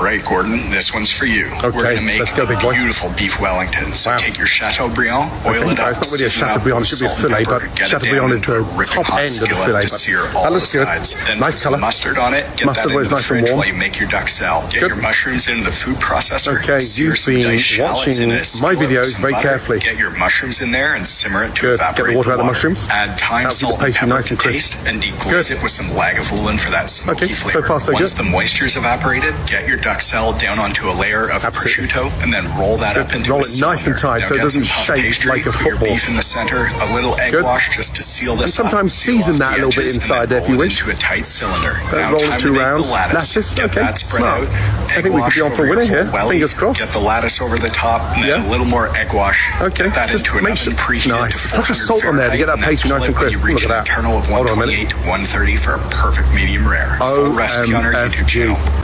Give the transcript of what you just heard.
All right, Gordon, this one's for you. We're Okay, going to make let's go, big boy. beautiful beef Wellington. So Wow. take your Chateaubriand, oil Okay, it up. it's not really a Chateaubriand, it should be a fillet, pepper, but Chateaubriand into a top end of the fillet, but that looks good. Then Nice colour. mustard on it. Get Mustard that was nice the and fridge warm. while you make your duxelle. Get Good. your mushrooms into the food processor. Okay, you've been watching my videos very butter. carefully. Get your mushrooms in there and simmer it to Good. Get the water out of the mushrooms. Add thyme, That'll salt, and pepper nice to and crisp. taste, and deglaze it with some lagavulin for that smoky Okay, so flavor. far so Once good. the moisture's evaporated, get your duxelle down onto a layer of Absolutely. prosciutto, and then roll that up into Roll a it nice and tight so it doesn't shake pastry, like a put your football. beef in the center, a little egg Good. wash just to seal this And sometimes up, season that a little bit inside there if you wish. Into a tight cylinder. Now roll it two rounds. Lattice. Lattice, Get okay, that spread smart. out. I think we could be on for winning here. welly. Fingers crossed. Get the lattice over the top, and Yeah. a little more egg wash. Okay, Get that just into an make oven preheated nice. Touch of salt on there to get that pastry nice and pull it when crisp. Look at that. internal of Hold on a minute. 128 to 130 for a perfect medium rare. Full recipe on our YouTube channel.